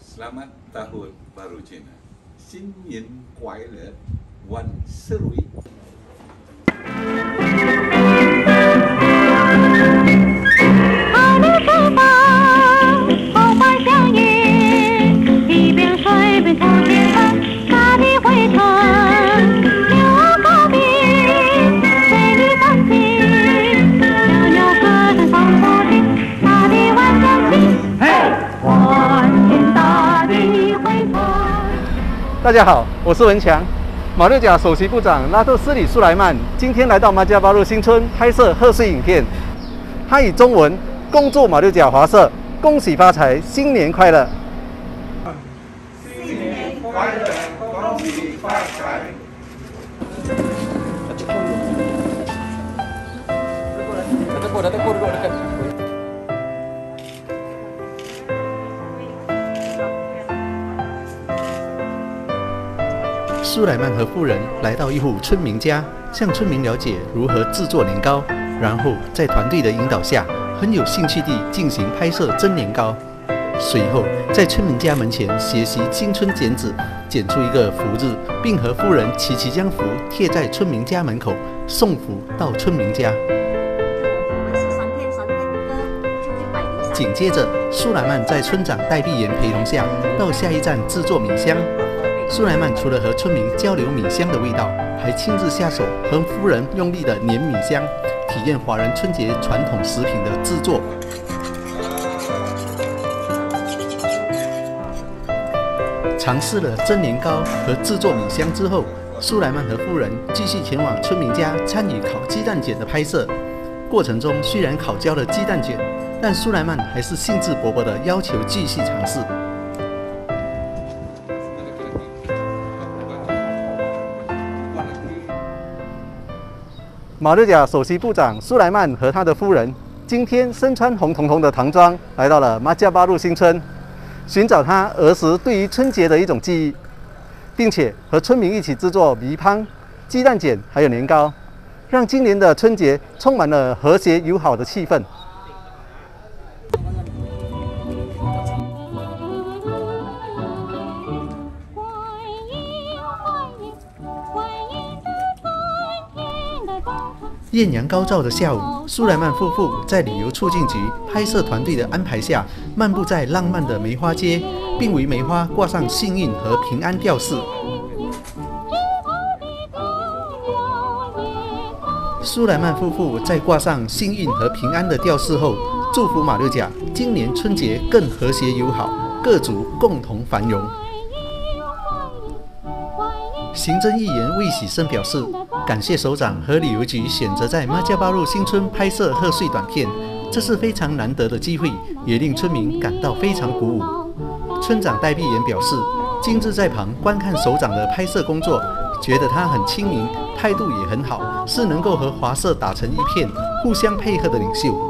Selamat Tahun Baru Cina. 新年快乐，万事大家好，我是文强。马六甲首席部长拉特斯里苏莱曼今天来到马加巴路新村拍摄贺岁影片。他以中文恭祝马六甲华社恭喜发财，新年快乐。新年快乐，恭喜发财。来，大哥，大哥，大哥苏莱曼和夫人来到一户村民家，向村民了解如何制作年糕，然后在团队的引导下，很有兴趣地进行拍摄蒸年糕。随后，在村民家门前学习新春剪纸，剪出一个福字，并和夫人齐齐将福贴在村民家门口，送福到村民家。紧接着，苏莱曼在村长戴碧岩陪同下，到下一站制作米香。苏莱曼除了和村民交流米香的味道，还亲自下手和夫人用力的碾米香，体验华人春节传统食品的制作。尝试了蒸年糕和制作米香之后，苏莱曼和夫人继续前往村民家参与烤鸡蛋卷的拍摄。过程中虽然烤焦了鸡蛋卷，但苏莱曼还是兴致勃勃地要求继续尝试。马六甲首席部长苏莱曼和他的夫人今天身穿红彤彤的唐装，来到了马加巴路新村，寻找他儿时对于春节的一种记忆，并且和村民一起制作米汤、鸡蛋卷还有年糕，让今年的春节充满了和谐友好的气氛。艳阳高照的下午，苏莱曼夫妇在旅游促进局拍摄团队的安排下，漫步在浪漫的梅花街，并为梅花挂上幸运和平安吊饰。苏莱曼夫妇在挂上幸运和平安的吊饰后，祝福马六甲今年春节更和谐友好，各族共同繁荣。行政议员魏喜生表示，感谢首长和旅游局选择在马家巴路新村拍摄贺岁短片，这是非常难得的机会，也令村民感到非常鼓舞。村长戴碧岩表示，今日在旁观看首长的拍摄工作，觉得他很亲民，态度也很好，是能够和华社打成一片、互相配合的领袖。